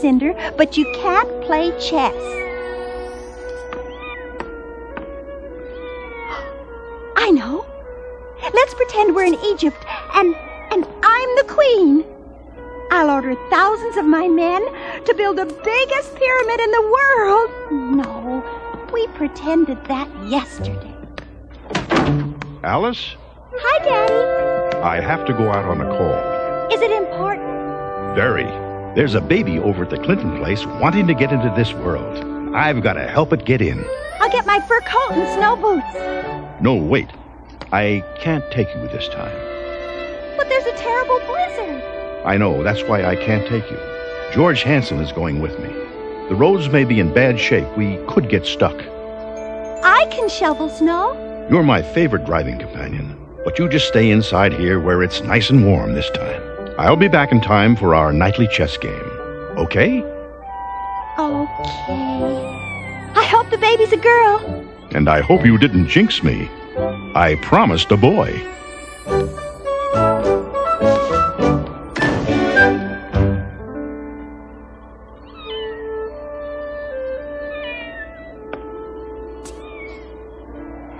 Cinder, but you can't play chess. I know. Let's pretend we're in Egypt and and I'm the queen. I'll order thousands of my men to build the biggest pyramid in the world. No, we pretended that yesterday. Alice, Hi, Daddy. I have to go out on a call. Is it important? Very. There's a baby over at the Clinton place wanting to get into this world. I've got to help it get in. I'll get my fur coat and snow boots. No, wait. I can't take you this time. But there's a terrible blizzard. I know, that's why I can't take you. George Hanson is going with me. The roads may be in bad shape. We could get stuck. I can shovel snow. You're my favorite driving companion, but you just stay inside here where it's nice and warm this time. I'll be back in time for our nightly chess game. Okay? Okay. I hope the baby's a girl. And I hope you didn't jinx me. I promised a boy.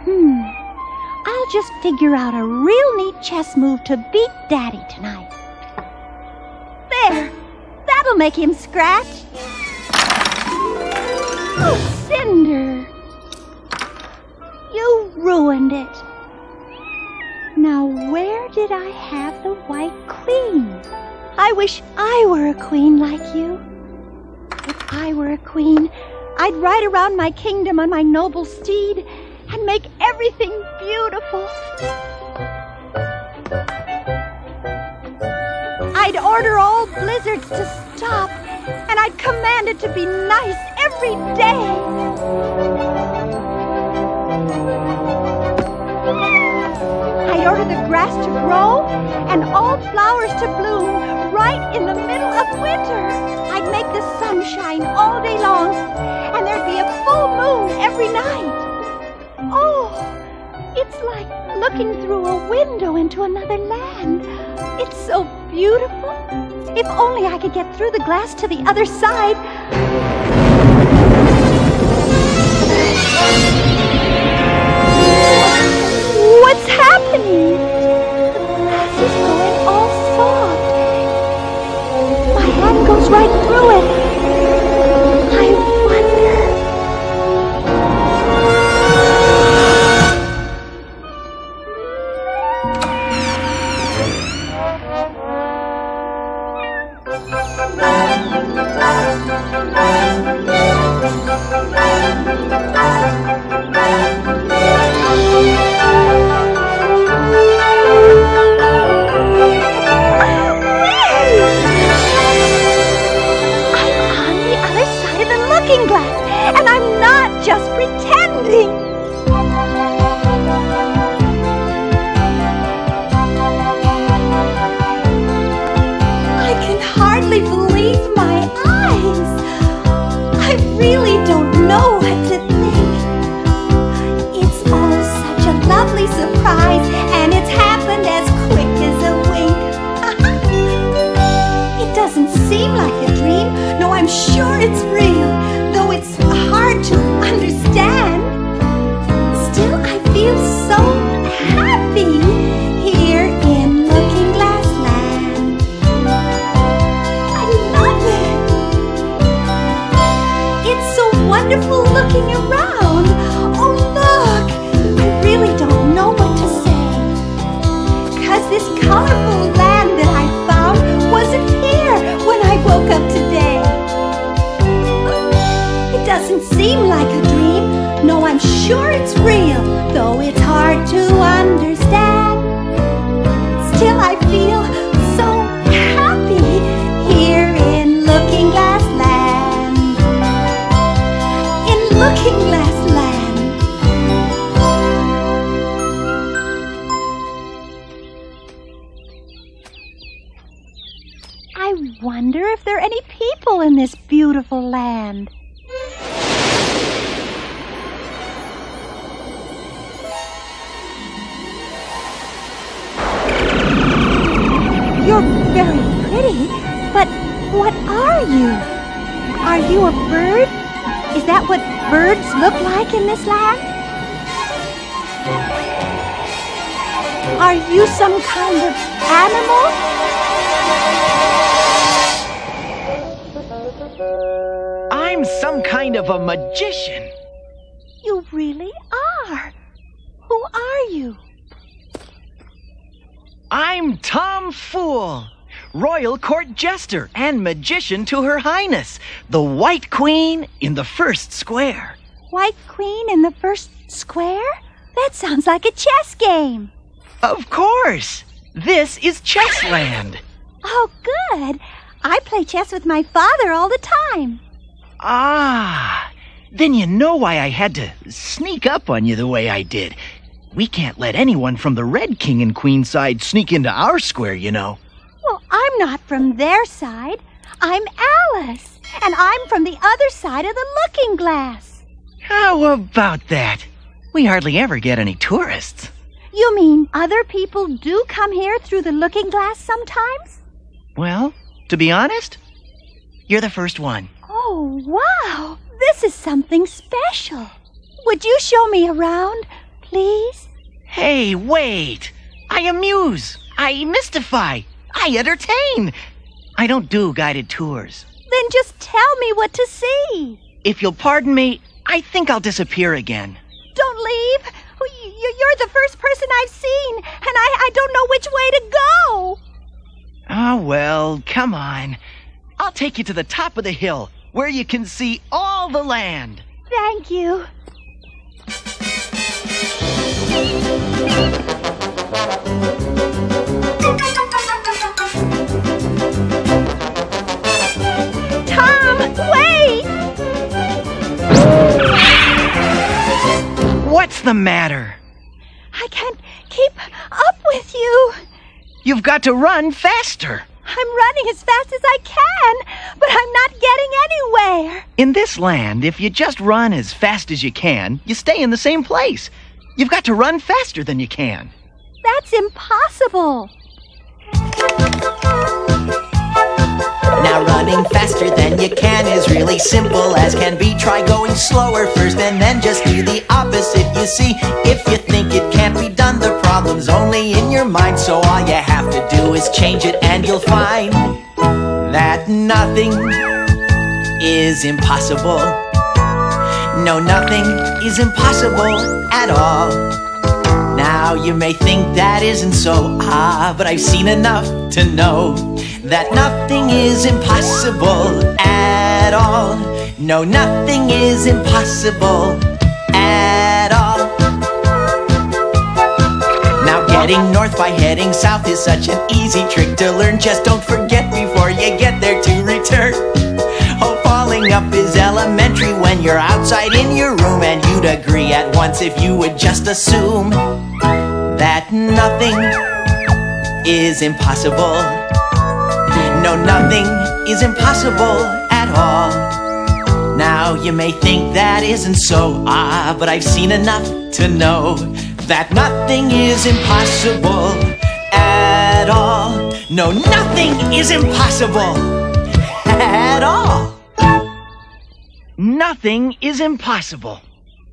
Hmm. I'll just figure out a real neat chess move to beat Daddy tonight. There! That'll make him scratch. Oh, Cinder! You ruined it. Now, where did I have the white queen? I wish I were a queen like you. If I were a queen, I'd ride around my kingdom on my noble steed and make everything beautiful. I'd order all blizzards to stop, and I'd command it to be nice every day. I'd order the grass to grow and all flowers to bloom right in the middle of winter. I'd make the sun shine all day long, and there'd be a full moon every night. Oh, it's like looking through a window into another land. It's so beautiful. If only I could get through the glass to the other side. Wonder if there are any people in this beautiful land. You're very pretty, but what are you? Are you a bird? Is that what birds look like in this land? Are you some kind of animal? Of a magician. You really are. Who are you? I'm Tom Fool, Royal Court Jester and magician to Her Highness, the White Queen in the first square. White Queen in the first square? That sounds like a chess game. Of course! This is Chessland. Oh, good. I play chess with my father all the time. Ah, then you know why I had to sneak up on you the way I did. We can't let anyone from the Red King and Queen side sneak into our square, you know. Well, I'm not from their side. I'm Alice, and I'm from the other side of the looking glass. How about that? We hardly ever get any tourists. You mean other people do come here through the looking glass sometimes? Well, to be honest, you're the first one. Oh, wow! This is something special. Would you show me around, please? Hey, wait! I amuse, I mystify, I entertain. I don't do guided tours. Then just tell me what to see. If you'll pardon me, I think I'll disappear again. Don't leave. Oh, y- You're the first person I've seen, and I, I don't know which way to go. Oh, well, come on. I'll take you to the top of the hill where you can see all the land. Thank you. Tom, wait! What's the matter? I can't keep up with you. You've got to run faster. I'm running as fast as I can, but I'm not getting anywhere. In this land, if you just run as fast as you can, you stay in the same place. You've got to run faster than you can. That's impossible. Now running faster than you can is really simple as can be. Try going slower first and then just do the opposite. You see, if you think it can't be done, the problem's only in your mind. So all you have to do is change it and you'll find that nothing is impossible. No, nothing is impossible at all. Now you may think that isn't so, ah, but I've seen enough to know that nothing is impossible at all. No, nothing is impossible at all. Now getting north by heading south is such an easy trick to learn. Just don't forget before you get there to return. Oh, falling up is elementary when you're outside in your room, and you'd agree at once if you would just assume that nothing is impossible. No, nothing is impossible at all. Now you may think that isn't so, ah, but I've seen enough to know that nothing is impossible at all. No, nothing is impossible at all. Nothing is impossible.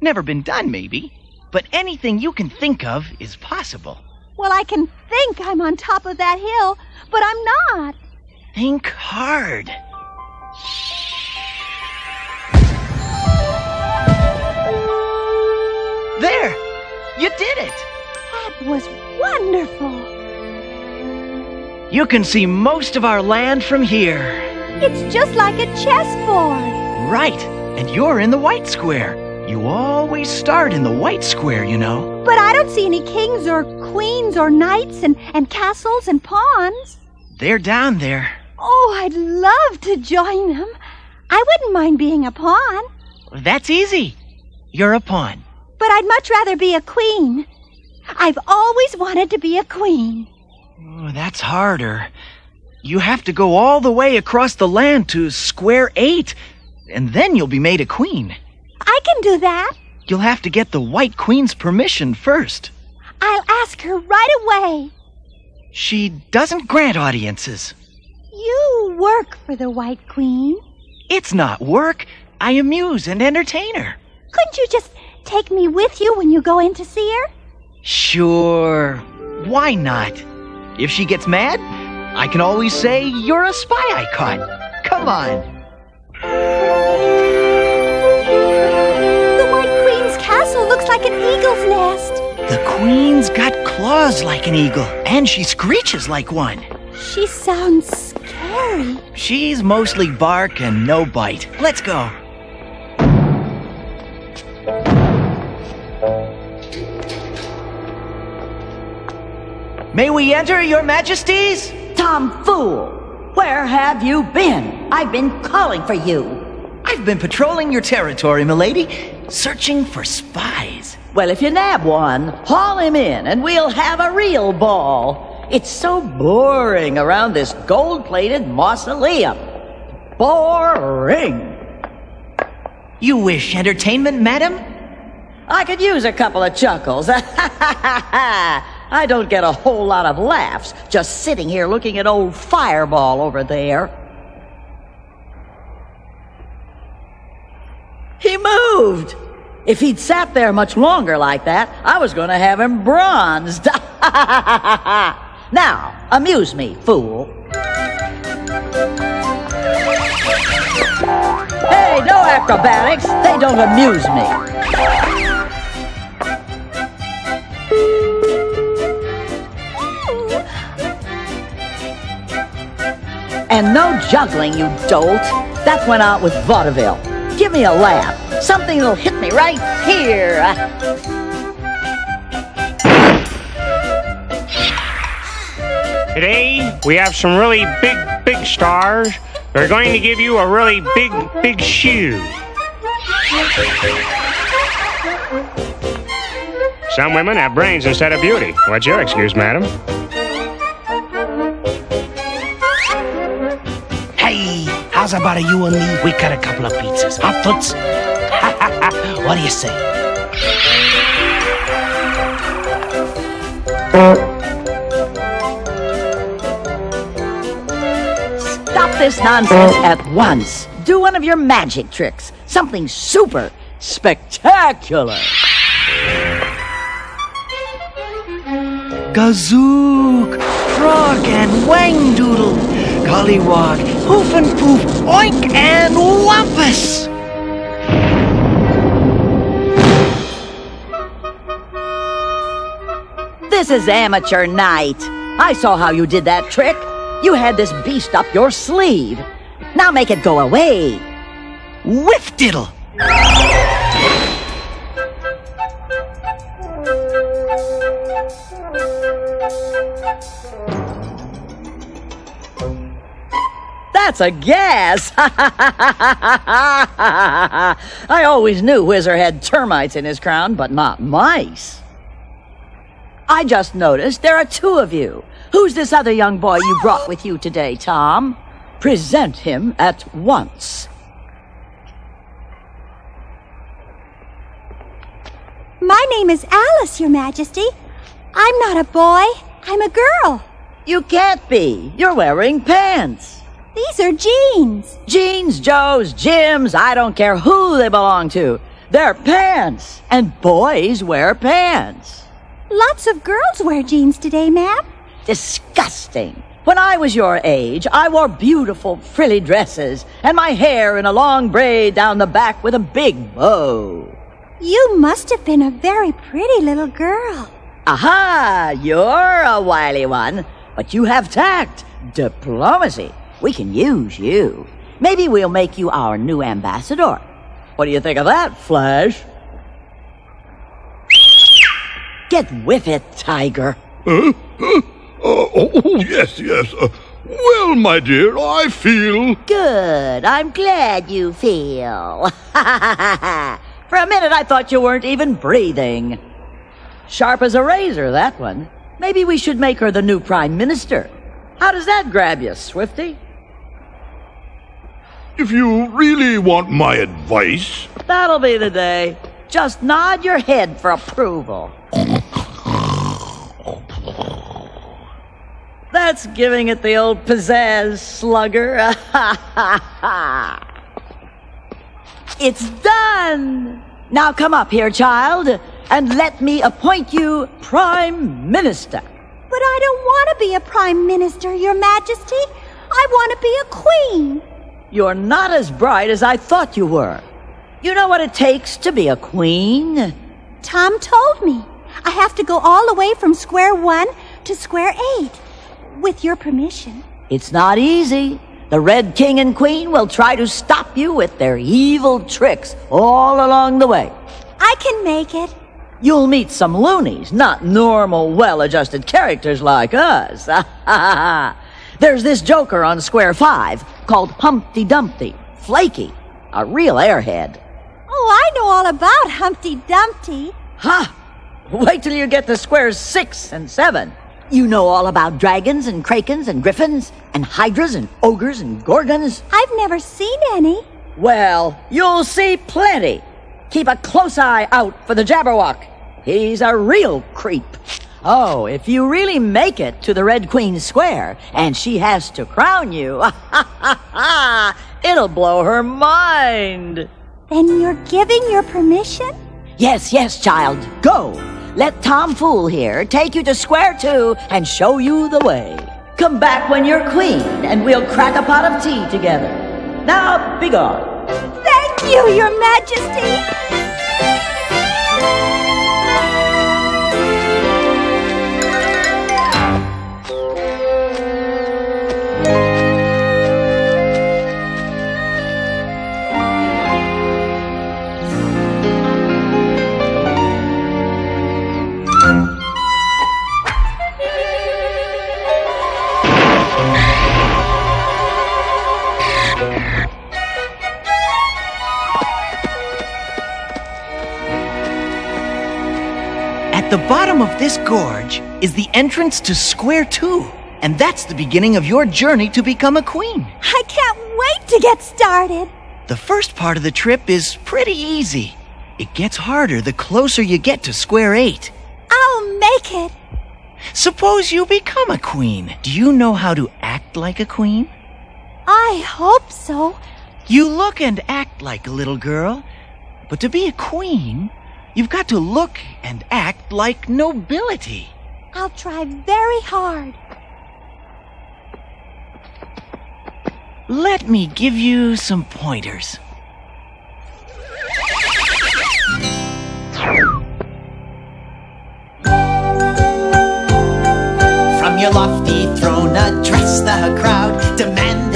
Never been done, maybe, but anything you can think of is possible. Well, I can think I'm on top of that hill, but I'm not. Think hard. There! You did it! That was wonderful. You can see most of our land from here. It's just like a chessboard. Right, and you're in the white square. You always start in the white square, you know. But I don't see any kings or queens or knights and, and castles and pawns. They're down there. Oh, I'd love to join them. I wouldn't mind being a pawn, That's easy. You're a pawn. but I'd much rather be a queen. I've always wanted to be a queen. Oh, that's harder. You have to go all the way across the land to Square 8, and then you'll be made a queen. I can do that. You'll have to get the White Queen's permission first. I'll ask her right away. She doesn't grant audiences. You work for the White Queen. It's not work. I amuse and entertain her. Couldn't you just take me with you when you go in to see her? Sure. Why not? If she gets mad, I can always say you're a spy I caught. Come on. The White Queen's castle looks like an eagle's nest. The queen's got claws like an eagle, and she screeches like one. She sounds scary. She's mostly bark and no bite. Let's go. May we enter, your majesties? Tom Fool! Where have you been? I've been calling for you. I've been patrolling your territory, milady, searching for spies. Well, if you nab one, haul him in and we'll have a real ball. It's so boring around this gold plated mausoleum. Boring! You wish entertainment, madam? I could use a couple of chuckles. I don't get a whole lot of laughs just sitting here looking at old Fireball over there. He moved! If he'd sat there much longer like that, I was going to have him bronzed. now, amuse me, fool. Hey, no acrobatics. They don't amuse me. And no juggling, you dolt. That went out with vaudeville. Give me a laugh. Something that'll hit me right here. Today, we have some really big, big stars. They're going to give you a really big, big shoe. Some women have brains instead of beauty. What's your excuse, madam? How's about a you and me? We cut a couple of pizzas. Hot toots? what do you say? Stop this nonsense at once. Do one of your magic tricks. Something super spectacular. Gazook, Frog and Wang Doodle, Gollywog, Hoof and Poof, Oink and Wampus! This is amateur night. I saw how you did that trick. You had this beast up your sleeve. Now make it go away. Whiff Diddle! That's a gas. I always knew Whizzer had termites in his crown, but not mice. I just noticed there are two of you. Who's this other young boy you brought with you today, Tom? Present him at once. My name is Alice, Your Majesty. I'm not a boy. I'm a girl. You can't be. You're wearing pants. These are jeans. Jeans, Joes, Jims, I don't care who they belong to. They're pants. And boys wear pants. Lots of girls wear jeans today, ma'am. Disgusting. When I was your age, I wore beautiful frilly dresses and my hair in a long braid down the back with a big bow. You must have been a very pretty little girl. Aha! You're a wily one, but you have tact, diplomacy. We can use you. Maybe we'll make you our new ambassador. What do you think of that, Flash? Get with it, Tiger. Uh, oh, oh, yes, yes. Uh, well, my dear, I feel. Good. I'm glad you feel. For a minute, I thought you weren't even breathing. Sharp as a razor, that one. Maybe we should make her the new prime minister. How does that grab you, Swifty? If you really want my advice, That'll be the day. Just nod your head for approval. That's giving it the old pizzazz, slugger. it's done. Now come up here, child, and let me appoint you Prime Minister. But I don't want to be a prime minister, Your Majesty. I want to be a queen. You're not as bright as I thought you were. You know what it takes to be a queen? Tom told me. I have to go all the way from square one to square eight. With your permission. It's not easy. The Red King and Queen will try to stop you with their evil tricks all along the way. I can make it. You'll meet some loonies, not normal, well-adjusted characters like us. There's this joker on Square 5 called Humpty Dumpty, Flaky, a real airhead. Oh, I know all about Humpty Dumpty. Ha! Wait till you get to Squares 6 and 7. You know all about dragons and krakens and griffins and hydras and ogres and gorgons. I've never seen any. Well, you'll see plenty. Keep a close eye out for the Jabberwock. He's a real creep. Oh, if you really make it to the Red Queen Square and she has to crown you, it'll blow her mind. Then you're giving your permission? Yes, yes, child. Go. Let Tom Fool here take you to Square Two and show you the way. Come back when you're queen, and we'll crack a pot of tea together. Now, be gone. Thank you, Your Majesty. The bottom of this gorge is the entrance to Square 2, and that's the beginning of your journey to become a queen. I can't wait to get started. The first part of the trip is pretty easy. It gets harder the closer you get to Square 8. I'll make it. Suppose you become a queen. Do you know how to act like a queen? I hope so. You look and act like a little girl, but to be a queen, you've got to look and act like nobility. I'll try very hard. Let me give you some pointers. From your lofty throne, address the crowd, demand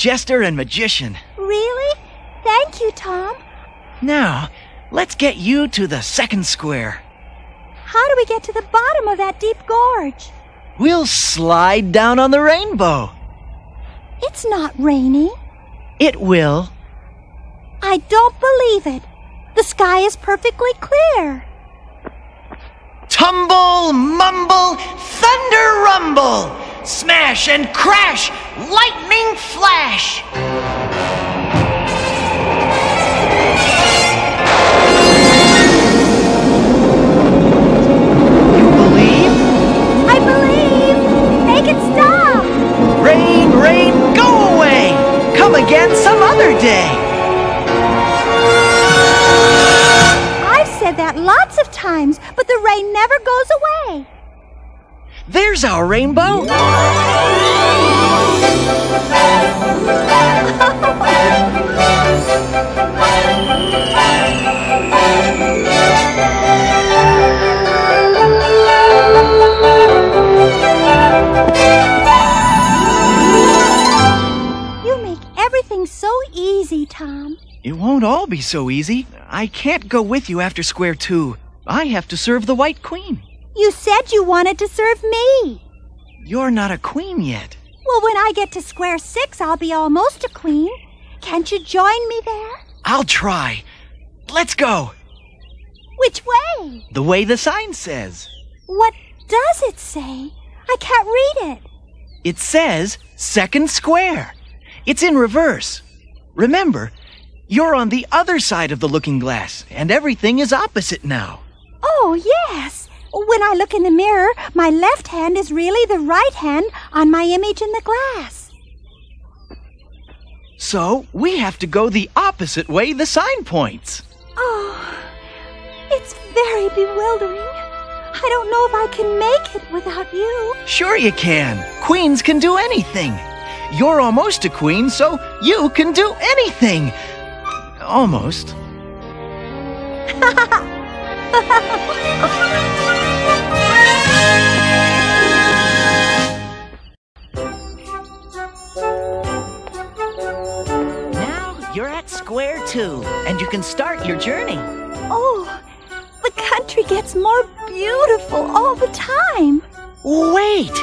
jester and magician. Really? Thank you, Tom. Now, let's get you to the second square. How do we get to the bottom of that deep gorge? We'll slide down on the rainbow. It's not raining. It will. I don't believe it. The sky is perfectly clear. Tumble, mumble, thunder rumble, smash and crash, lightning flash. You believe? I believe. Make it stop. Rain, rain, go away. Come again some other day. That lots of times, but the rain never goes away. There's our rainbow. You make everything so easy, Tom. It won't all be so easy. I can't go with you after square two. I have to serve the White Queen. You said you wanted to serve me. You're not a queen yet. Well, when I get to square six, I'll be almost a queen. Can't you join me there? I'll try. Let's go. Which way? The way the sign says. What does it say? I can't read it. It says second square. It's in reverse. Remember, you're on the other side of the looking glass, and everything is opposite now. Oh, yes. When I look in the mirror, my left hand is really the right hand on my image in the glass. So we have to go the opposite way the sign points. Oh, it's very bewildering. I don't know if I can make it without you. Sure you can. Queens can do anything. You're almost a queen, so you can do anything. Almost. Now you're at square two, and you can start your journey. Oh, the country gets more beautiful all the time. Wait!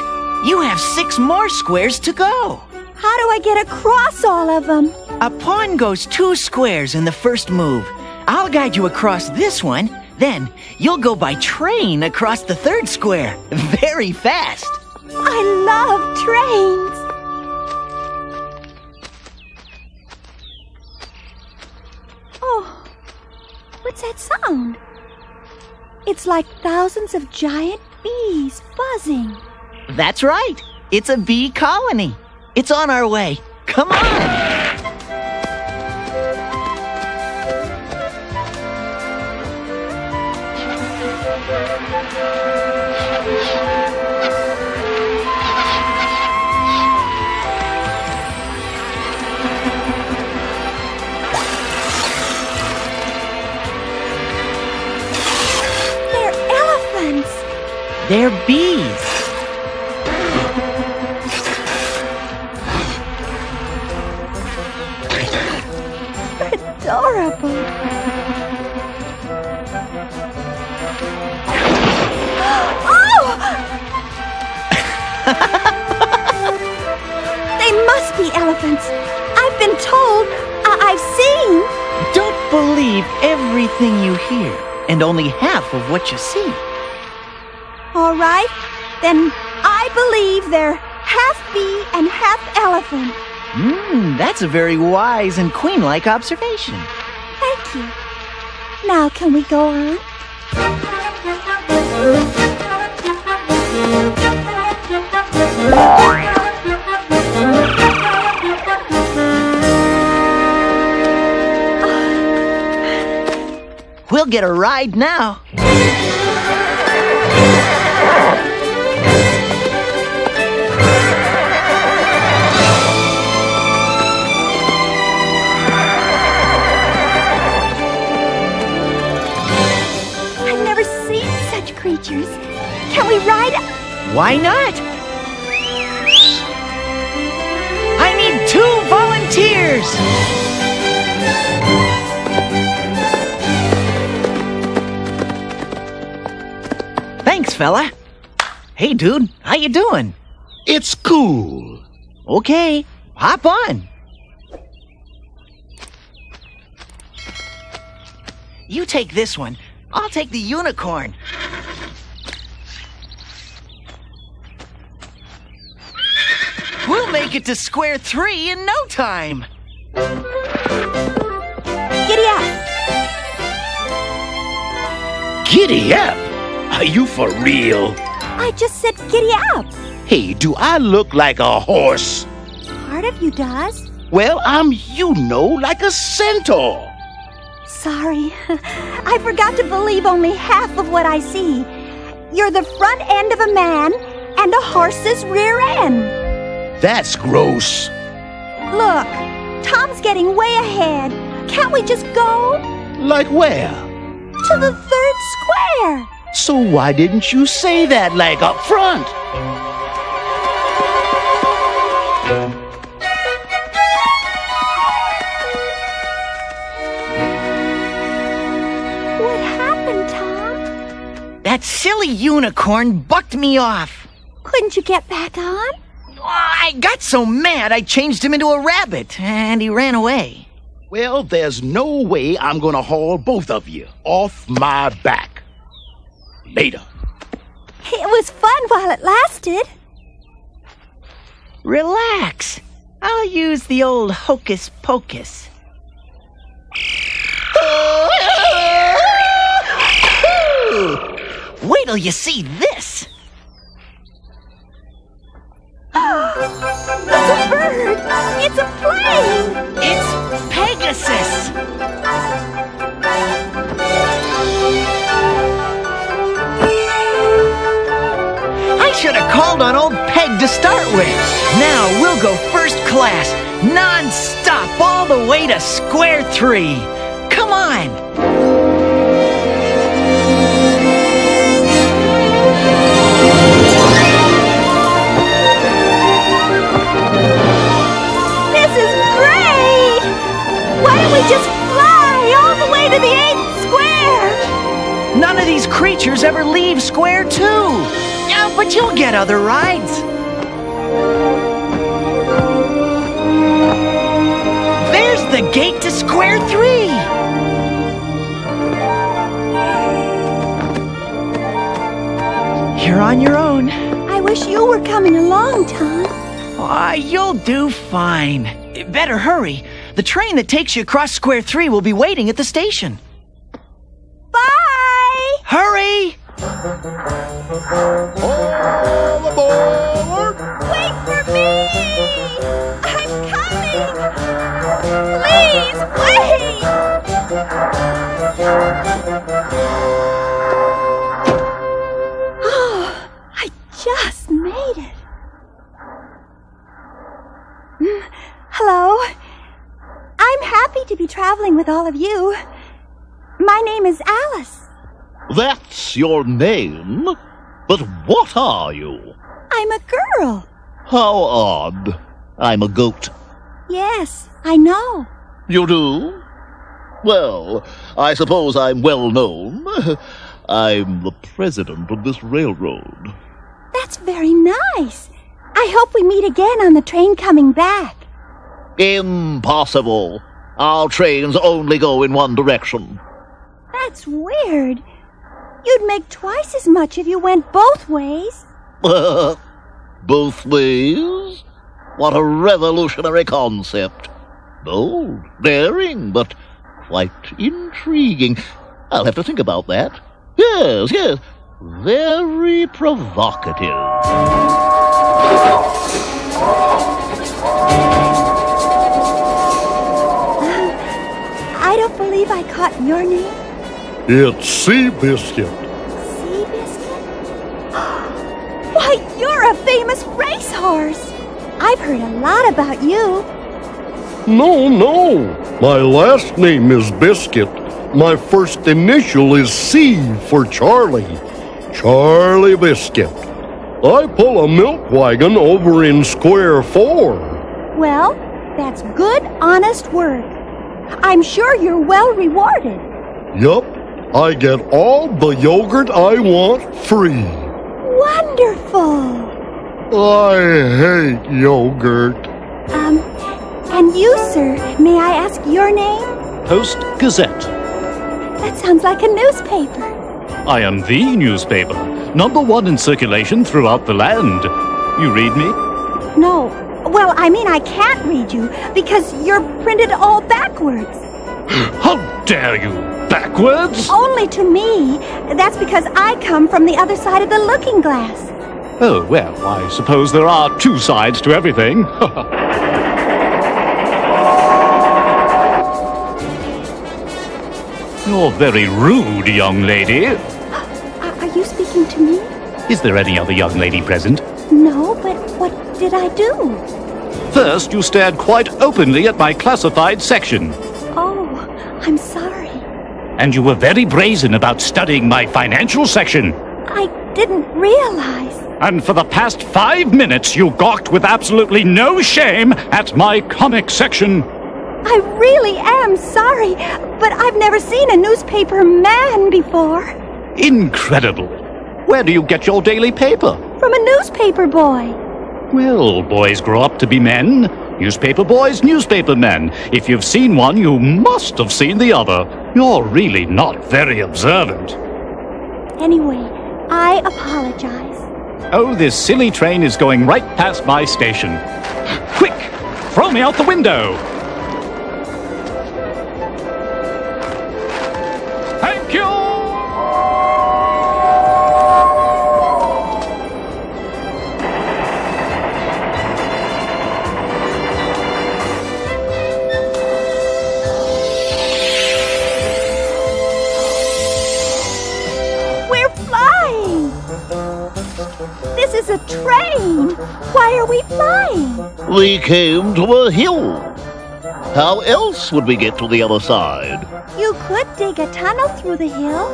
You have six more squares to go. How do I get across all of them? A pawn goes two squares in the first move. I'll guide you across this one. Then you'll go by train across the third square. Very fast. I love trains. Oh, what's that sound? It's like thousands of giant bees buzzing. That's right. It's a bee colony. It's on our way. Come on. They're bees. Adorable. Oh! they must be elephants. I've been told. I- I've seen. Don't believe everything you hear and only half of what you see. All right, then I believe they're half bee and half elephant. Hmm, that's a very wise and queen like observation. Thank you. Now, can we go on? We'll get a ride now. Why not? I need two volunteers! Thanks, fella. Hey, dude, how you doing? It's cool. Okay, hop on. You take this one. I'll take the unicorn. We'll make it to square three in no time. Giddy up. Giddy up. Are you for real? I just said giddy up. Hey, do I look like a horse? Part of you does. Well, I'm, you know, like a centaur. Sorry. I forgot to believe only half of what I see. You're the front end of a man and a horse's rear end. That's gross. Look, Tom's getting way ahead. Can't we just go Like where? to the third square? So why didn't you say that like up front? What happened, Tom? That silly unicorn bucked me off. Couldn't you get back on? Oh, I got so mad I changed him into a rabbit, and he ran away. Well, there's no way I'm gonna haul both of you off my back. Later. It was fun while it lasted. Relax. I'll use the old hocus pocus. Wait till you see this. It's a bird! It's a plane! It's Pegasus. I should have called on old Peg to start with. Now we'll go first class, non-stop, all the way to square three. Come on. Why don't we just fly all the way to the eighth square? None of these creatures ever leave square two. Yeah, but you'll get other rides. There's the gate to square three. You're on your own. I wish you were coming along, Tom. Aw, you'll do fine. Better hurry. The train that takes you across Square 3 will be waiting at the station. Bye! Hurry! All aboard! Wait for me! I'm coming! Please, wait! Traveling with all of you. My name is Alice. That's your name? But what are you? I'm a girl. How odd. I'm a goat. Yes, I know. You do? Well, I suppose I'm well known. I'm the president of this railroad. That's very nice. I hope we meet again on the train coming back. Impossible. Our trains only go in one direction. That's weird. You'd make twice as much if you went both ways. Both ways? What a revolutionary concept. Bold, daring, but quite intriguing. I'll have to think about that. Yes, yes. Very provocative. Caught your name. It's Seabiscuit. Seabiscuit? Why, you're a famous racehorse. I've heard a lot about you. No, no. My last name is Biscuit. My first initial is C for Charlie. Charlie Biscuit. I pull a milk wagon over in Square 4. Well, that's good, honest work. I'm sure you're well rewarded. Yup, I get all the yogurt I want free. wonderful. I hate yogurt. Um, and you, sir, may I ask your name? Post Gazette. That sounds like a newspaper. I am the newspaper, number one in circulation throughout the land. You read me? No. Well, I mean, I can't read you because you're printed all backwards. How dare you! Backwards? Only to me. That's because I come from the other side of the looking glass. Oh, well, I suppose there are two sides to everything. You're very rude, young lady. Are, you speaking to me? Is there any other young lady present? No, but what did I do? First, you stared quite openly at my classified section. Oh, I'm sorry. And you were very brazen about studying my financial section. I didn't realize. And for the past five minutes, you gawked with absolutely no shame at my comic section. I really am sorry, but I've never seen a newspaper man before. Incredible. Where do you get your daily paper? From a newspaper boy. Well, boys grow up to be men. Newspaper boys, newspaper men. If you've seen one, you must have seen the other. You're really not very observant. Anyway, I apologize. Oh, this silly train is going right past my station. Quick! Throw me out the window! Is a train! Why are we flying? We came to a hill. How else would we get to the other side? You could dig a tunnel through the hill.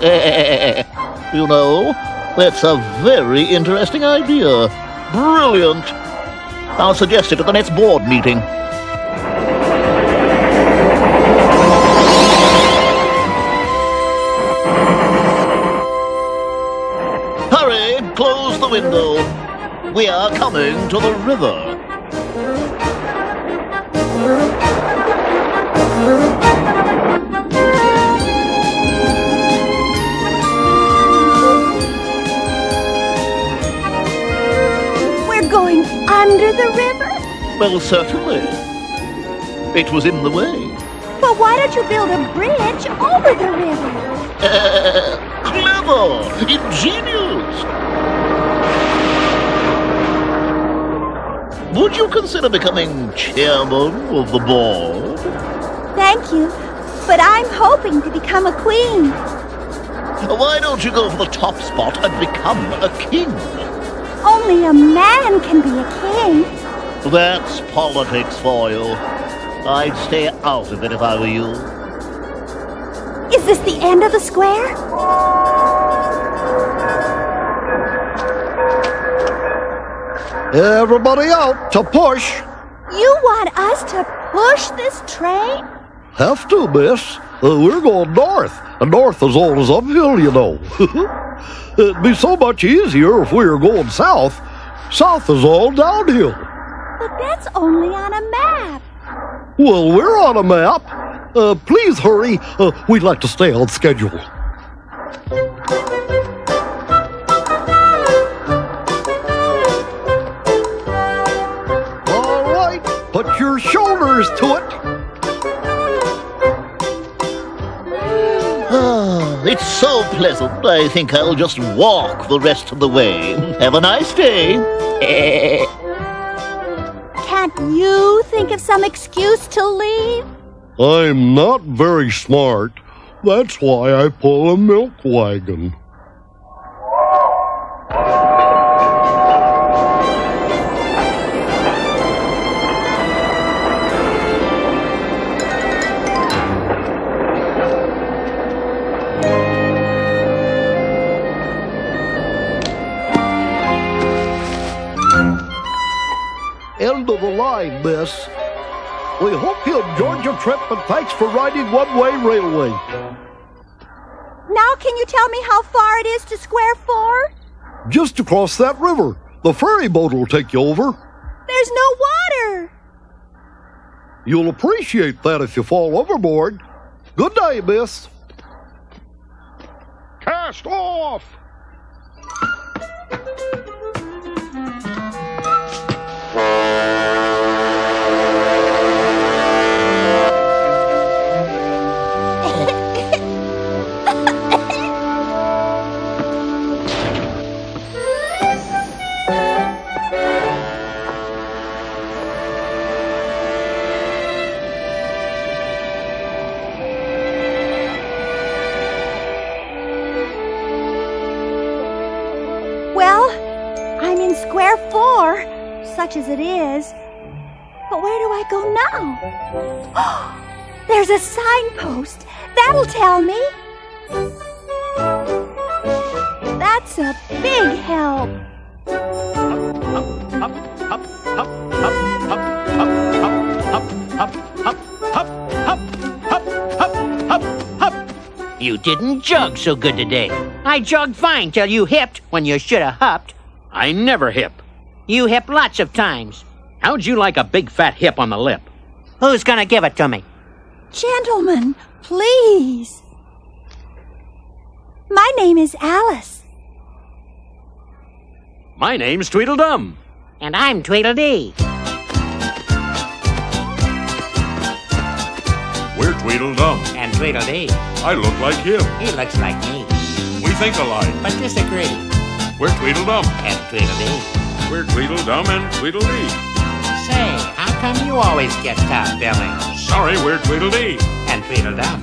you know, that's a very interesting idea. Brilliant. I'll suggest it at the next board meeting. Window. We are coming to the river. We're going under the river? Well, certainly. It was in the way. But why don't you build a bridge over the river? Clever! Ingenious! Would you consider becoming chairman of the board? Thank you, but I'm hoping to become a queen. Why don't you go for the top spot and become a king? Only a man can be a king. That's politics for you. I'd stay out of it if I were you. Is this the end of the square? Everybody out to push. You want us to push this train? Have to, miss. Uh, we're going north, and north is always uphill, you know. It'd be so much easier if we were going south. South is all downhill. But that's only on a map. Well, we're on a map. Uh, please hurry. Uh, we'd like to stay on schedule. Put your shoulders to it. Ah, it's so pleasant. I think I'll just walk the rest of the way. Have a nice day. Can't you think of some excuse to leave? I'm not very smart. That's why I pull a milk wagon. End of the line, miss. We hope you enjoyed your trip and thanks for riding One Way Railway. Now can you tell me how far it is to Square Four? Just across that river. The ferry boat will take you over. There's no water. You'll appreciate that if you fall overboard. Good day, miss. Cast off! Such as it is. But where do I go now? Oh, there's a signpost. That'll tell me. That's a big help. You didn't jog so good today. I jogged fine till you hipped when you should have hopped. I never hip. You hip lots of times. How'd you like a big fat hip on the lip? Who's gonna give it to me? Gentlemen, please. My name is Alice. My name's Tweedledum. And I'm Tweedledee. We're Tweedledum. And Tweedledee. I look like him. He looks like me. We think alike. But disagree. We're Tweedledum. And Tweedledee. We're Tweedledum and Tweedledee. Say, how come you always get top billing? Sorry, we're Tweedledee. And Tweedledum.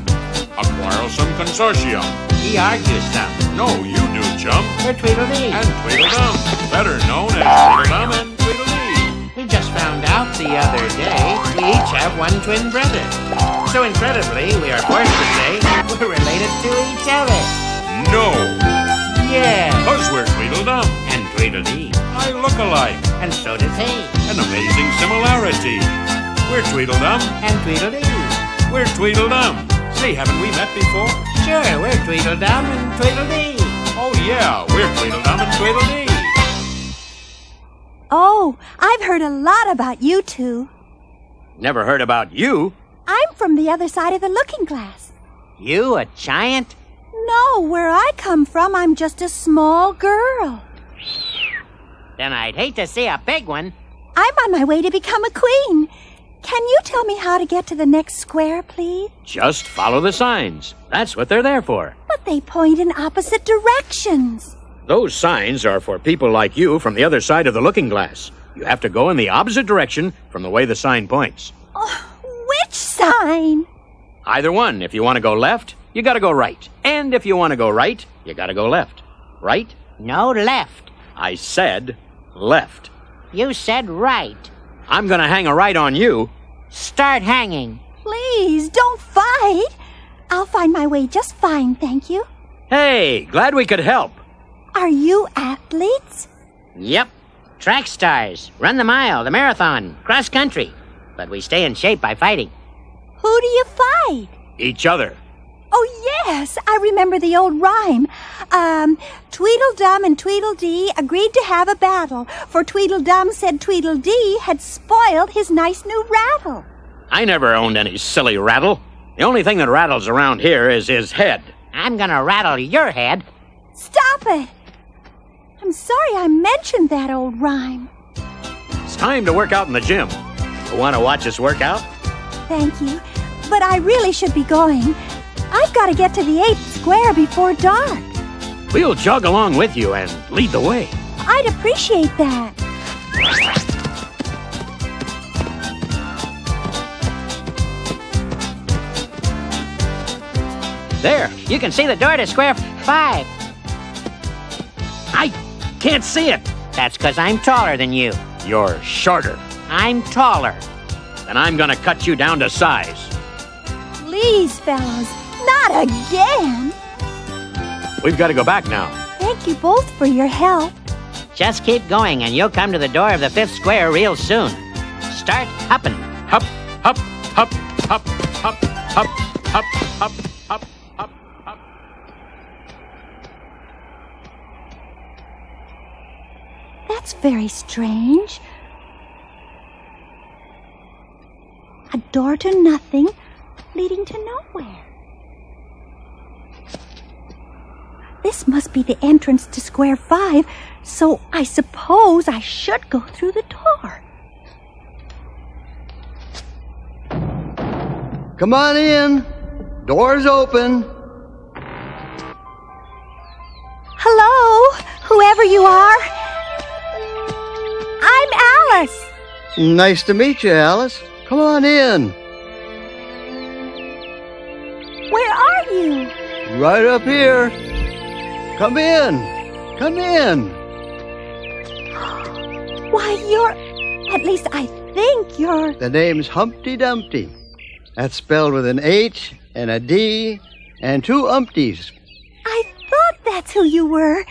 A quarrelsome consortium. He argues some. No, you do, chum. We're Tweedledee. And Tweedledum. Better known as Tweedledum and Tweedledee. We just found out the other day we each have one twin brother. So incredibly, we are forced to say we're related to each other. No. Yeah. Cause we're Tweedledum. And Tweedledee. I look alike. And so does he. An amazing similarity. We're Tweedledum. And Tweedledee. We're Tweedledum. Say, haven't we met before? Sure, we're Tweedledum and Tweedledee. Oh, yeah, we're Tweedledum and Tweedledee. Oh, I've heard a lot about you two. Never heard about you. I'm from the other side of the looking glass. You a giant? No, where I come from, I'm just a small girl. Then I'd hate to see a big one. I'm on my way to become a queen. Can you tell me how to get to the next square, please? Just follow the signs. That's what they're there for. But they point in opposite directions. Those signs are for people like you from the other side of the looking glass. You have to go in the opposite direction from the way the sign points. Oh, which sign? Either one. If you want to go left, you gotta go right. And if you want to go right, you gotta go left. Right? No left. I said left. You said right. I'm gonna hang a right on you. Start hanging. Please, don't fight. I'll find my way just fine, thank you. Hey, glad we could help. Are you athletes? Yep. Track stars. Run the mile, the marathon, cross country. But we stay in shape by fighting. Who do you fight? Each other. Oh, yes, I remember the old rhyme. Um, Tweedledum and Tweedledee agreed to have a battle, for Tweedledum said Tweedledee had spoiled his nice new rattle. I never owned any silly rattle. The only thing that rattles around here is his head. I'm gonna rattle your head. Stop it! I'm sorry I mentioned that old rhyme. It's time to work out in the gym. You want to watch us work out? Thank you, but I really should be going. I've got to get to the eighth square before dark. We'll jog along with you and lead the way. I'd appreciate that. There, you can see the door to square five. I can't see it. That's because I'm taller than you. You're shorter. I'm taller. Then I'm gonna cut you down to size. Please, fellows, not again. We've got to go back now. Thank you both for your help. Just keep going and you'll come to the door of the fifth square real soon. Start hopping. Hop, hop, hop, hop, hop, hop, hop, hop, hop, hop, hop. That's very strange. A door to nothing, leading to nowhere. This must be the entrance to Square Five, so I suppose I should go through the door. Come on in. Door's open. Hello, whoever you are. I'm Alice. Nice to meet you, Alice. Come on in. Where are you? Right up here. Come in. Come in. Why, you're. At least I think you're. The name's Humpty Dumpty. That's spelled with an H and a D and two umpties. I thought that's who you were,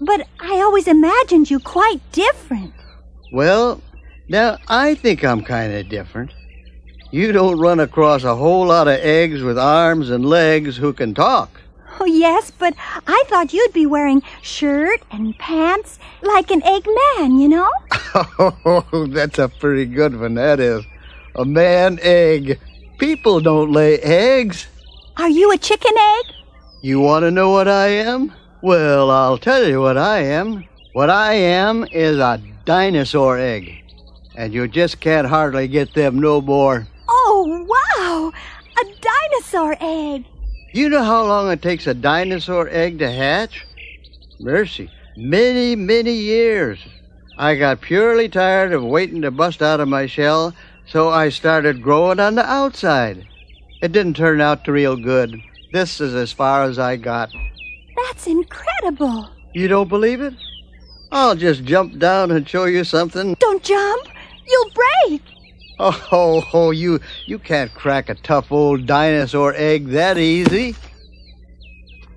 but I always imagined you quite different. Well, now I think I'm kind of different. You don't run across a whole lot of eggs with arms and legs who can talk. Oh, yes, but I thought you'd be wearing shirt and pants like an eggman, you know? Oh, that's a pretty good one, that is. A man egg. People don't lay eggs. Are you a chicken egg? You want to know what I am? Well, I'll tell you what I am. What I am is a dinosaur egg. And you just can't hardly get them no more. Oh, wow! A dinosaur egg. You know how long it takes a dinosaur egg to hatch? Mercy, many, many years. I got purely tired of waiting to bust out of my shell, so I started growing on the outside. It didn't turn out to real good. This is as far as I got. That's incredible. You don't believe it? I'll just jump down and show you something. Don't jump. You'll break. Oh, oh, you you can't crack a tough old dinosaur egg that easy.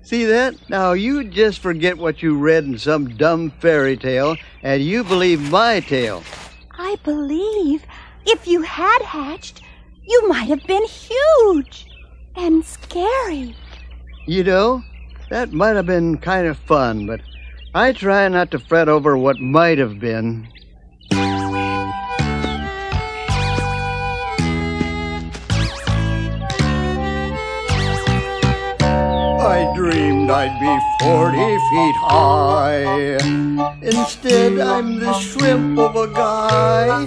See that? Now you just forget what you read in some dumb fairy tale and you believe my tale. I believe if you had hatched, you might have been huge and scary. You know, that might have been kind of fun, but I try not to fret over what might have been. I'd be 40 feet high. Instead, I'm the shrimp of a guy.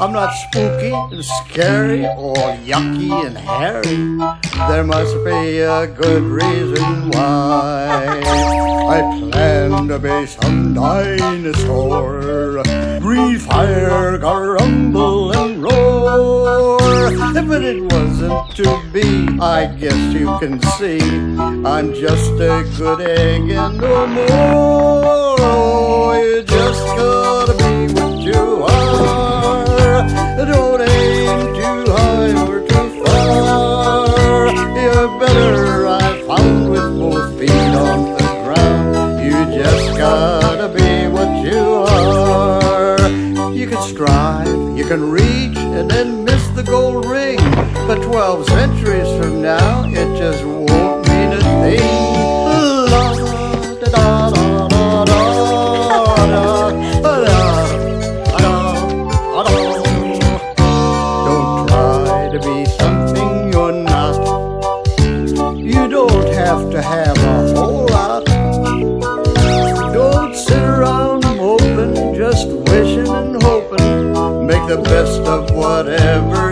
I'm not spooky and scary or yucky and hairy. There must be a good reason why. I plan to be some dinosaur. Breathe fire, rumble and roar. But it wasn't to be, I guess you can see. I'm just a good egg and no more. Oh, you just gotta be what you are. Don't aim too high or too far. You're better, I found, with both feet on the ground. You just gotta be what you are. You can strive, you can reach, and then miss the gold ring. But 12 centuries from now, it just won't mean a thing. To have a whole lot. Don't sit around just wishing and hoping. Make the best of whatever.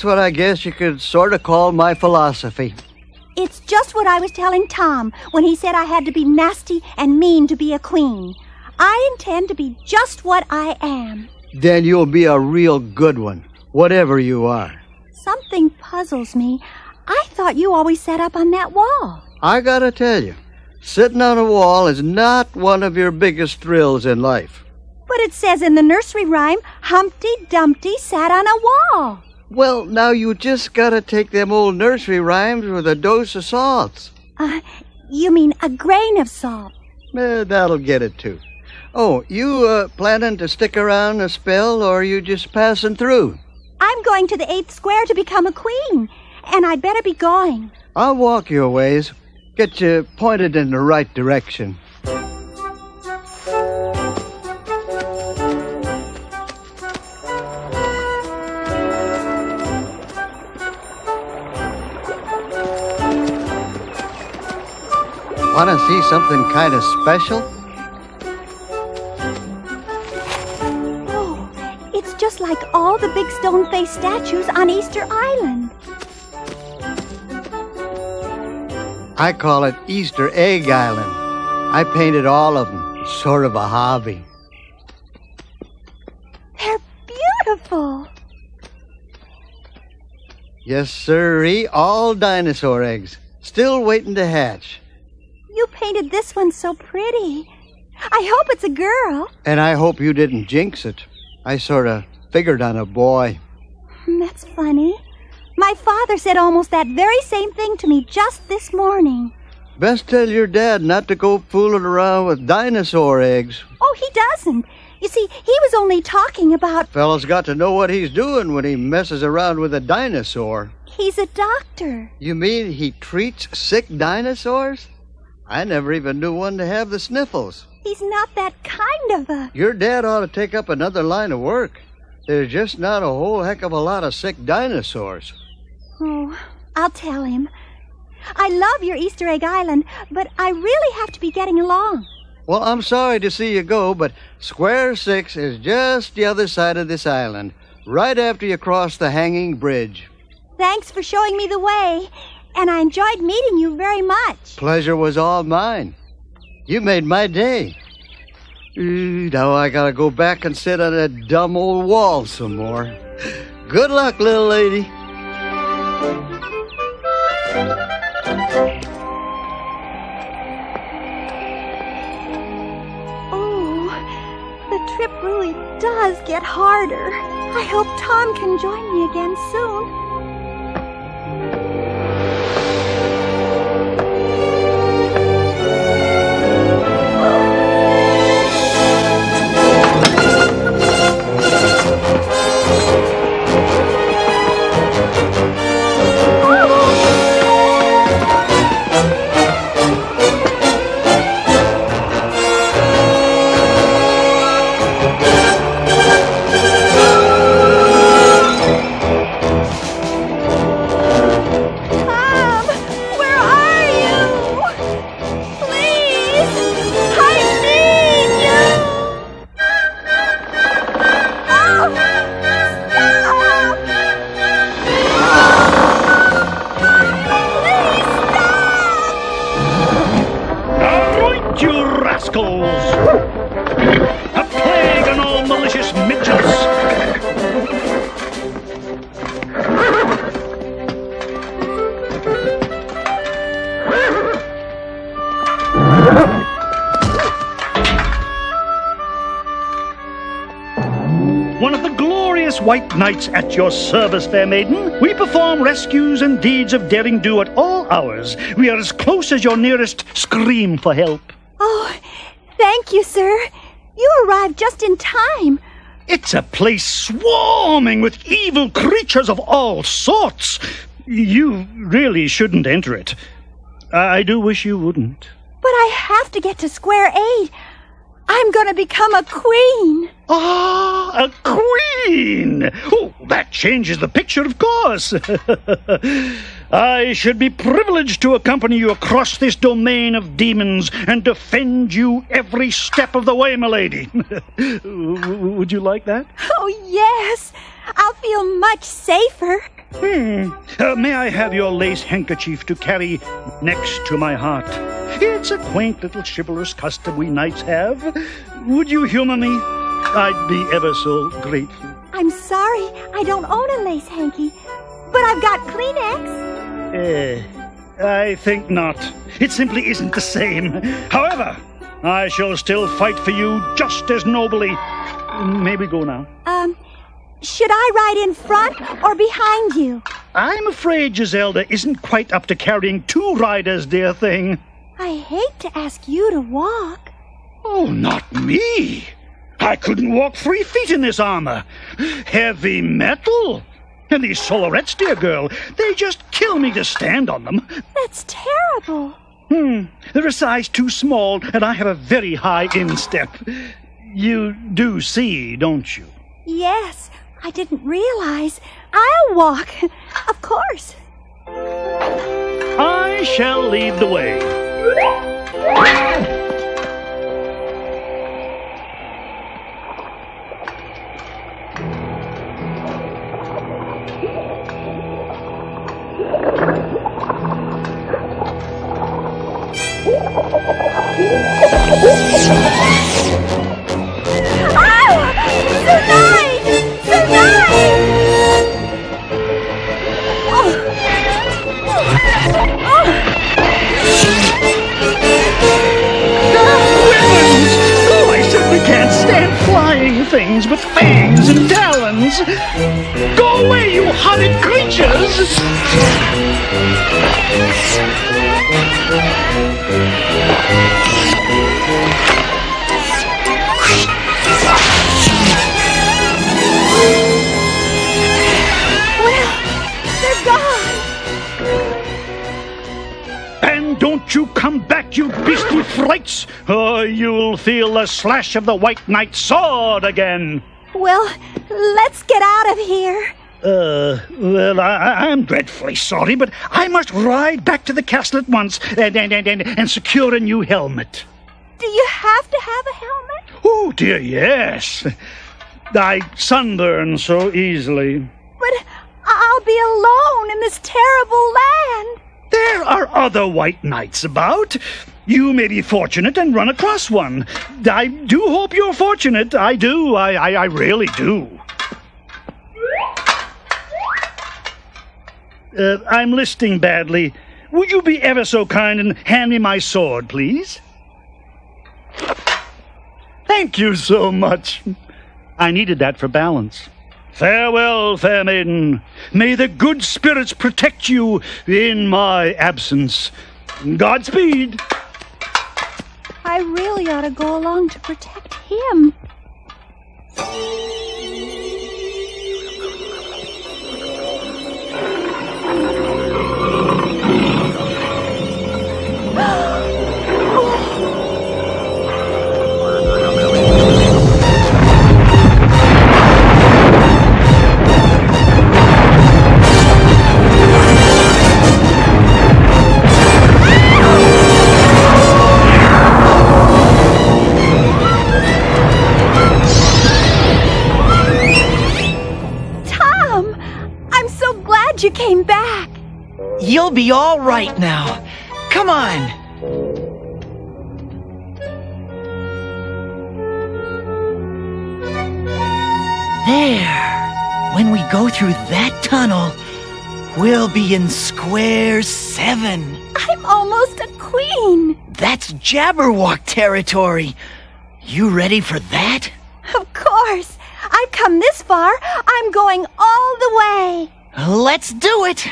That's what I guess you could sort of call my philosophy. It's just what I was telling Tom when he said I had to be nasty and mean to be a queen. I intend to be just what I am. Then you'll be a real good one, whatever you are. Something puzzles me. I thought you always sat up on that wall. I gotta tell you, sitting on a wall is not one of your biggest thrills in life. But it says in the nursery rhyme, Humpty Dumpty sat on a wall. Well, now you just gotta take them old nursery rhymes with a dose of salt. Uh, you mean a grain of salt. Eh, that'll get it too. Oh, you uh, planning to stick around a spell, or are you just passing through? I'm going to the eighth square to become a queen, and I'd better be going. I'll walk your ways, get you pointed in the right direction. Want to see something kind of special? Oh, it's just like all the big stone faced statues on Easter Island. I call it Easter Egg Island. I painted all of them. It's sort of a hobby. They're beautiful. Yes, sirree, all dinosaur eggs. Still waiting to hatch. You painted this one so pretty. I hope it's a girl. And I hope you didn't jinx it. I sort of figured on a boy. Hmm, that's funny. My father said almost that very same thing to me just this morning. Best tell your dad not to go fooling around with dinosaur eggs. Oh, he doesn't. You see, he was only talking about. Fellow's got to know what he's doing when he messes around with a dinosaur. He's a doctor. You mean he treats sick dinosaurs? I never even knew one to have the sniffles. He's not that kind of a. Your dad ought to take up another line of work. There's just not a whole heck of a lot of sick dinosaurs. Oh, I'll tell him. I love your Easter Egg Island, but I really have to be getting along. Well, I'm sorry to see you go, but Square Six is just the other side of this island, right after you cross the hanging bridge. Thanks for showing me the way, and I enjoyed meeting you very much. Pleasure was all mine. You made my day. Mm, now I gotta go back and sit on that dumb old wall some more. Good luck, little lady. Oh, the trip really does get harder. I hope Tom can join me again soon. White knights at your service, fair maiden. We perform rescues and deeds of daring do at all hours. We are as close as your nearest scream for help. Oh, thank you, sir. You arrived just in time. It's a place swarming with evil creatures of all sorts. You really shouldn't enter it. I do wish you wouldn't. But I have to get to Square Eight. I'm going to become a queen. Ah, a queen! Oh, that changes the picture, of course. I should be privileged to accompany you across this domain of demons and defend you every step of the way, milady. Would you like that? Oh, yes. I'll feel much safer. Hmm. Uh, may I have your lace handkerchief to carry next to my heart? It's a quaint little chivalrous custom we knights have. Would you humor me? I'd be ever so grateful. I'm sorry, I don't own a lace hanky, but I've got Kleenex. Eh, I think not. It simply isn't the same. However, I shall still fight for you just as nobly. May we go now? Um, should I ride in front or behind you? I'm afraid Giselda isn't quite up to carrying two riders, dear thing. I hate to ask you to walk. Oh, not me. I couldn't walk three feet in this armor. Heavy metal. And these sollerets, dear girl, they just kill me to stand on them. That's terrible. Hmm, they're a size too small, and I have a very high instep. You do see, don't you? Yes, I didn't realize. I'll walk. Of course. I shall lead the way. stand flying things with fangs and talons. Go away, you horrid creatures! You'll feel the slash of the White Knight's sword again. Well, let's get out of here. Uh, well, I, I'm dreadfully sorry, but I must ride back to the castle at once and, and, and, and, and secure a new helmet. Do you have to have a helmet? Oh, dear, yes. I sunburn so easily. But I'll be alone in this terrible land. There are other white knights about. You may be fortunate and run across one. I do hope you're fortunate. I do. I, I, I really do. Uh, I'm listing badly. Would you be ever so kind and hand me my sword, please? Thank you so much. I needed that for balance. Farewell, fair maiden. May the good spirits protect you in my absence. Godspeed. I really ought to go along to protect him. Oh, You'll be all right now. Come on. There. When we go through that tunnel, we'll be in Square 7. I'm almost a queen. That's Jabberwock territory. You ready for that? Of course. I've come this far. I'm going all the way. Let's do it.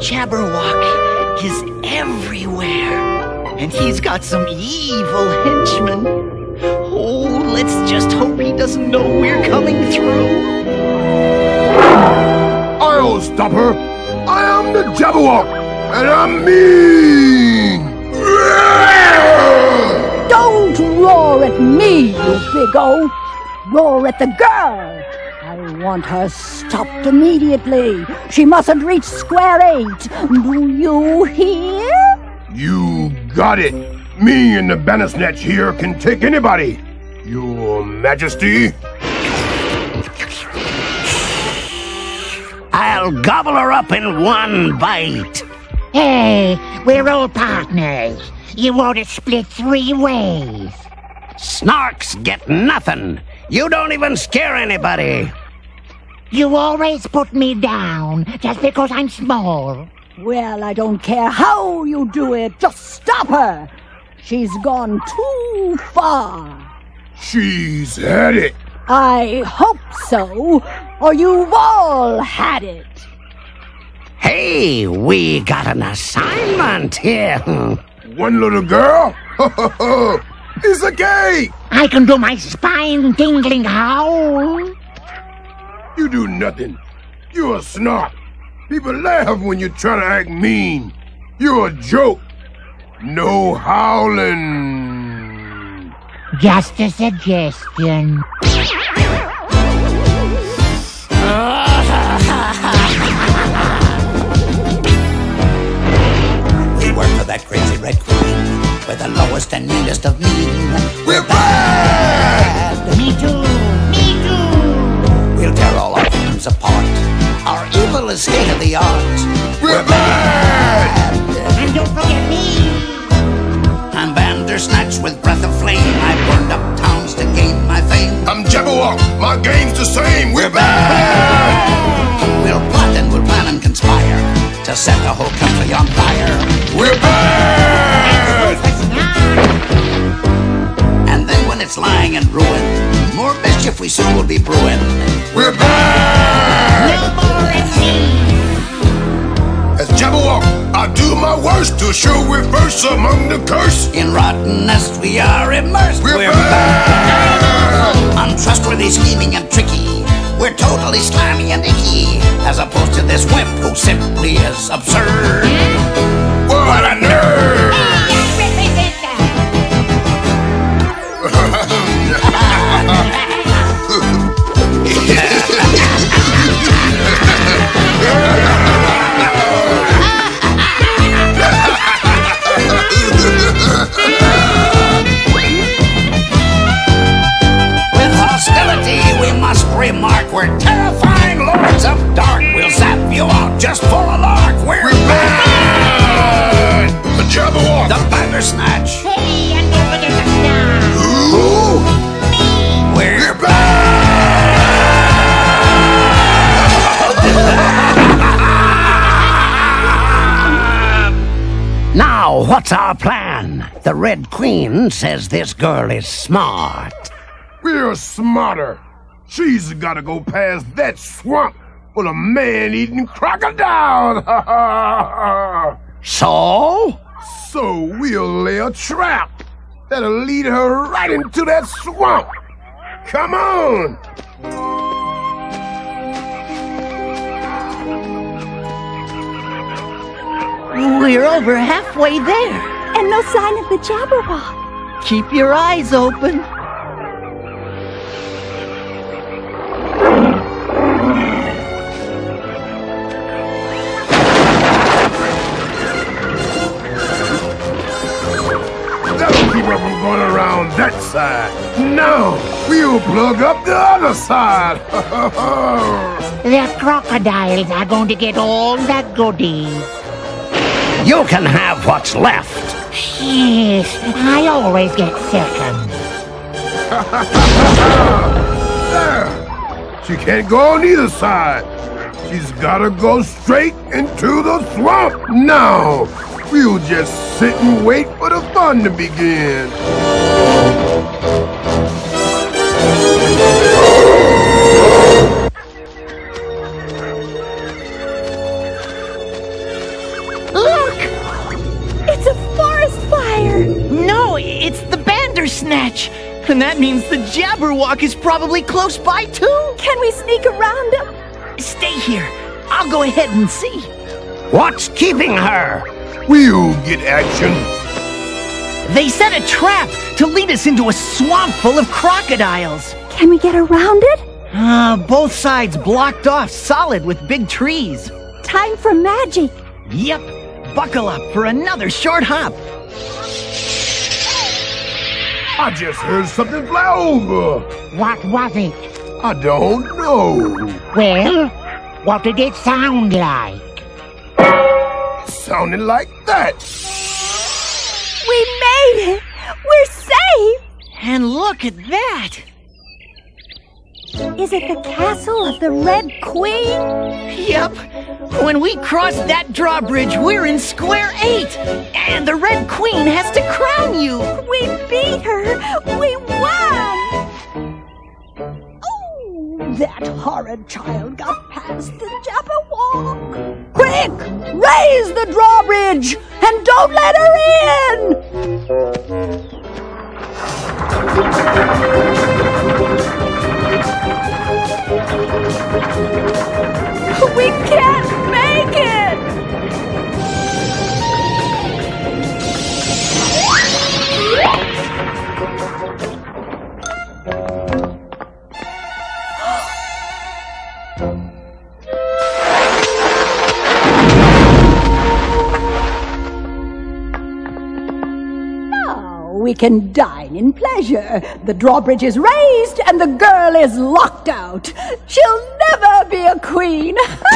Jabberwock is everywhere. And he's got some evil henchmen. Oh, let's just hope he doesn't know we're coming through. I'll stop her. I am the Jabberwock, and I'm mean. Don't roar at me, you big old. Roar at the girl. I want her stopped immediately. She mustn't reach square eight. Do you hear? You got it. Me and the Bandersnatch here can take anybody. Your Majesty. I'll gobble her up in one bite. Hey, we're old partners. You want to split three ways. Snarks get nothing. You don't even scare anybody. You always put me down just because I'm small. Well, I don't care how you do it. Just stop her. She's gone too far. She's had it. I hope so, or you've all had it. Hey, we got an assignment here. One little girl? it's a gay. I can do my spine tingling howl. You do nothing. You're a snot. People laugh when you try to act mean. You're a joke. No howling. Just a suggestion. We work for that crazy red queen. We're the lowest and meanest of mean. We're bad! Me too. All our victims apart. Our evil is state of the art. We're bad! And don't forget me. I'm Bandersnatch with breath of flame. I burned up towns to gain my fame. I'm Jabberwock. My game's the same. We're bad. We'll plot and we'll plan and conspire to set the whole country on fire. We're bad. And then when it's lying in ruin, more mischief we soon will be brewing. We're bad. No more in me. As Jabberwock, I do my worst to show we're first among the curse. In rottenness we are immersed. We're bad. Untrustworthy, scheming, and tricky. We're totally slimy and icky, as opposed to this wimp who simply is absurd. Remark we're terrifying lords of dark. We'll zap you out just for a lark. We're, bad. The Jabberwock. the Bandersnatch. Hey, and don't forget the star. Who? We're bad. Now, what's our plan? The Red Queen says this girl is smart. We're smarter. She's gotta go past that swamp full of man-eating crocodiles. So? so we'll lay a trap that'll lead her right into that swamp. Come on. We're over halfway there. And no sign of the Jabberwock. Keep your eyes open. From that side. No, we'll plug up the other side. The crocodiles are going to get all the goodies. You can have what's left. Yes, I always get second. there. She can't go on either side. She's gotta go straight into the swamp now. We'll just sit and wait for the fun to begin. Look! It's a forest fire! No, it's the Bandersnatch. And that means the Jabberwock is probably close by too. Can we sneak around him? Stay here. I'll go ahead and see. What's keeping her? We'll get action. They set a trap to lead us into a swamp full of crocodiles. Can we get around it? Uh, both sides blocked off solid with big trees. Time for magic. Yep. Buckle up for another short hop. I just heard something fly over. What was it? I don't know. Well, what did it sound like? Sounded like that. We made it! We're safe! And look at that! Is it the castle of the Red Queen? Yep. When we cross that drawbridge, we're in Square 8. And the Red Queen has to crown you. We beat her! We won! That horrid child got past the Jabberwock. Quick! Raise the drawbridge and don't let her in! We can't we can dine in pleasure. The drawbridge is raised and the girl is locked out. She'll never be a queen.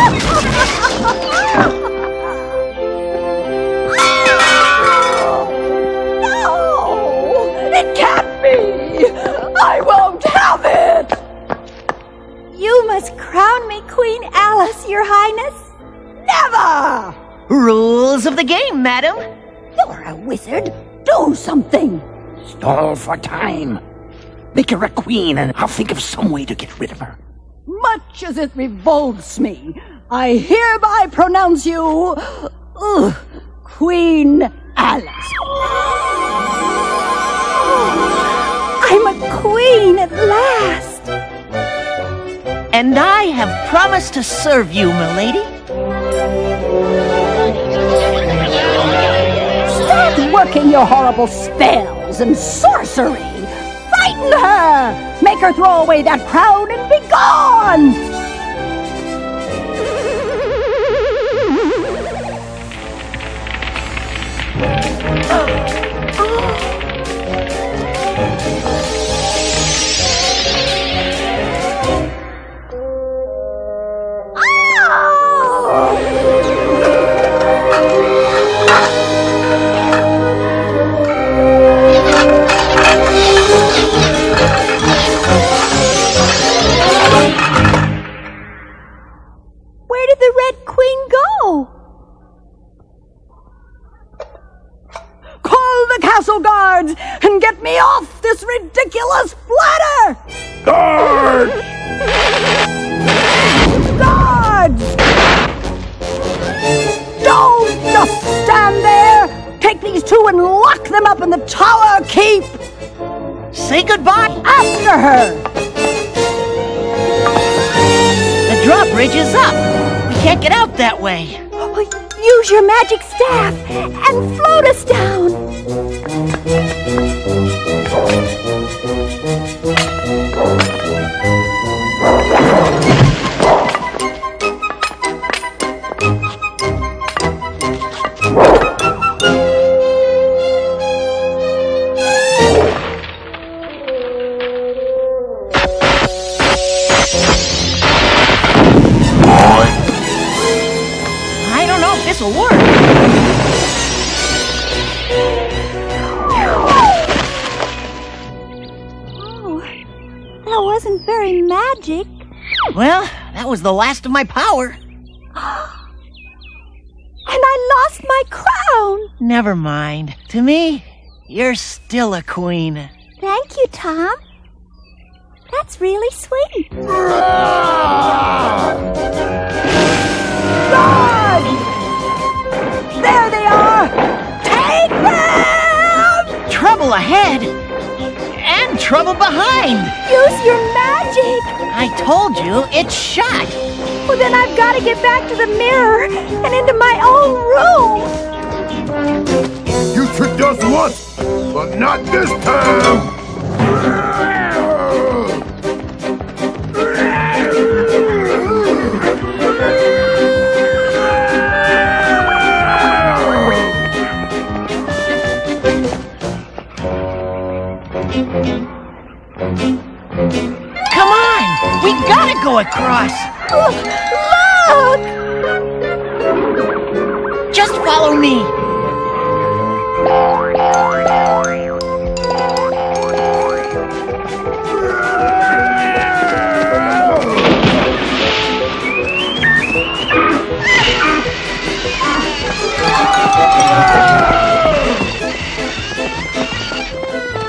no! It can't be! I won't have it! You must crown me Queen Alice, Your Highness. Never! Rules of the game, madam. You're a wizard. Do something. Stall for time. Make her a queen, and I'll think of some way to get rid of her. Much as it revolts me, I hereby pronounce you ugh, Queen Alice. I'm a queen at last. And I have promised to serve you, milady. Working your horrible spells and sorcery. Frighten her. Make her throw away that crown and be gone. Well, then I've got to get back to the mirror and into my own room. You tricked us once, but not this time. Come on! We gotta go across!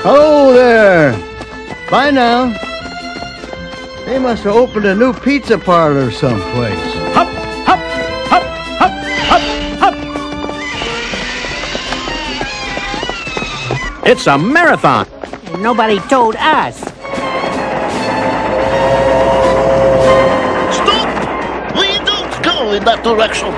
Hello there. Bye now. They must have opened a new pizza parlor someplace. Hop, hop, hop, hop, hop, hop. It's a marathon. Nobody told us. Stop! We don't go in that direction.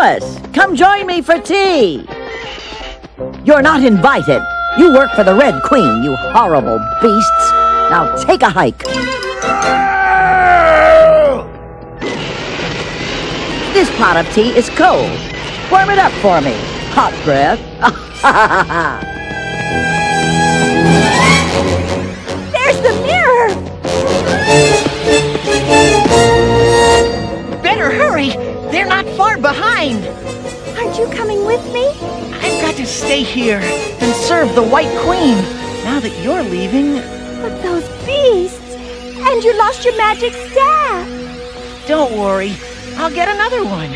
Come join me for tea. You're not invited. You work for the Red Queen, you horrible beasts. Now take a hike. This pot of tea is cold. Warm it up for me. Hot breath. stay here and serve the White Queen. Now that you're leaving, But those beasts! And you lost your magic staff! don't worry. I'll get another one.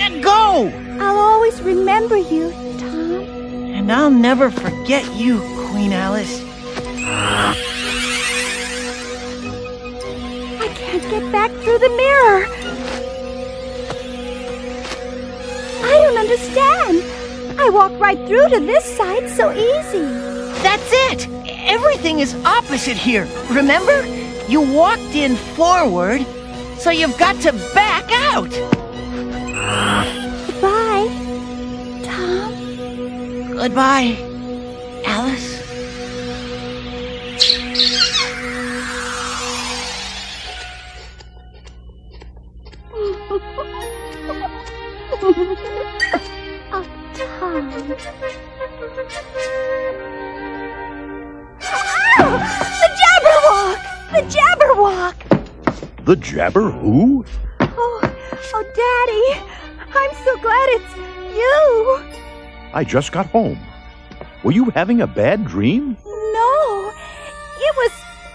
And go! I'll always remember you, Tom. And I'll never forget you, Queen Alice. I can't get back through the mirror. I don't understand. I walked right through to this side so easy. That's it! Everything is opposite here. Remember? You walked in forward, so you've got to back out. Goodbye, Tom. Goodbye, Jabber who? Oh, oh, Daddy! I'm so glad it's you! I just got home. Were you having a bad dream? No, it was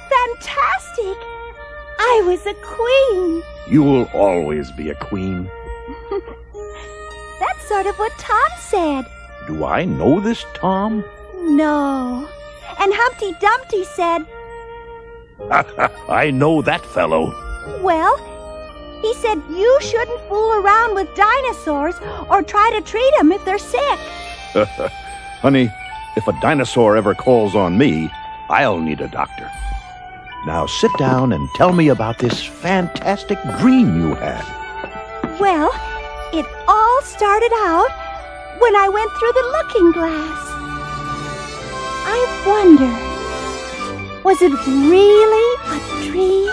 fantastic. I was a queen. You'll always be a queen. That's sort of what Tom said. Do I know this Tom? No. And Humpty Dumpty said, I know that fellow. Well, he said you shouldn't fool around with dinosaurs or try to treat them if they're sick. Honey, if a dinosaur ever calls on me, I'll need a doctor. Now sit down and tell me about this fantastic dream you had. Well, it all started out when I went through the looking glass. I wonder, was it really a dream?